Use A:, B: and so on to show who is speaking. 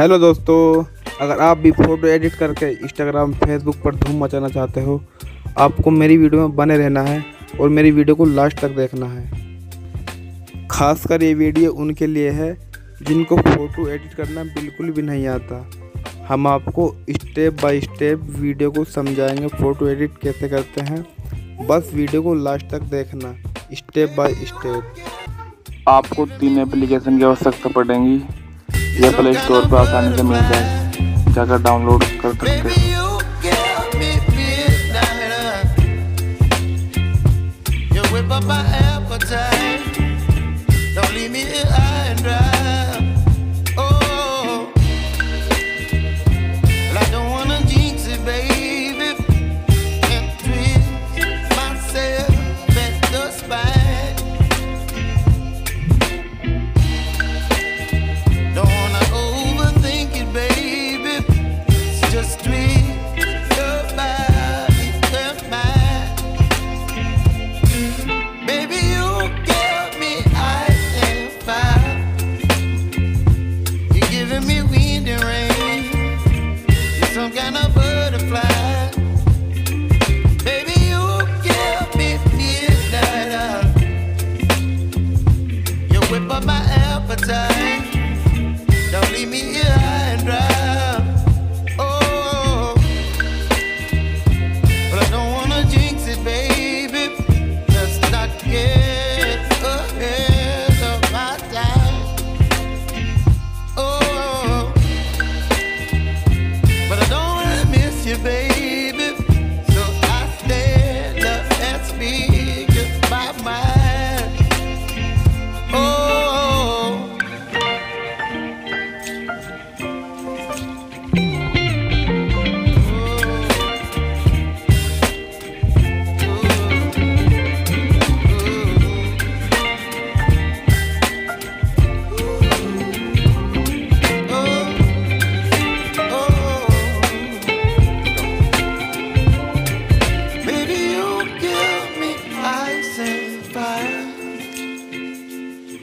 A: Hello दोस्तों, अगर आप भी फ़ोटो एडिट करके इंस्टाग्राम फेसबुक पर धूम मचाना चाहते हो, आपको मेरी वीडियो में बने रहना है और मेरी वीडियो को लास्ट तक देखना है। खासकर ये वीडियो उनके लिए है जिनको फ़ोटो एडिट करना बिल्कुल भी नहीं आता। हम आपको स्टेप बाय स्टेप वीडियो को समझाएँगे, फ़ोटो एडिट कैसे करते हैं। बस वीडियो को लास्ट तक देखना, स्टेप बाय स्टेप।
B: आपको तीन एप्लीकेशन की आवश्यकता पड़ेगी।
C: यह प्ले स्टोर पर आसानी से मिल जाए।
B: जाकर डाउनलोड कर सकते हैं।
C: Don't leave me high and dry. Don't leave me here and. Oh, but I don't wanna jinx it, baby. Let's not get ahead of time. Oh, but I don't wanna miss you, baby.